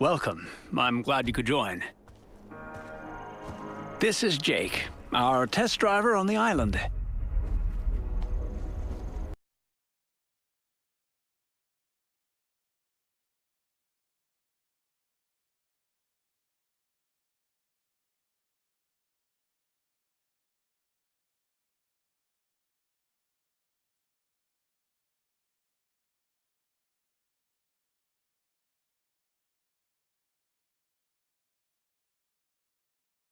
Welcome. I'm glad you could join. This is Jake, our test driver on the island.